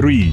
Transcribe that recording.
Three,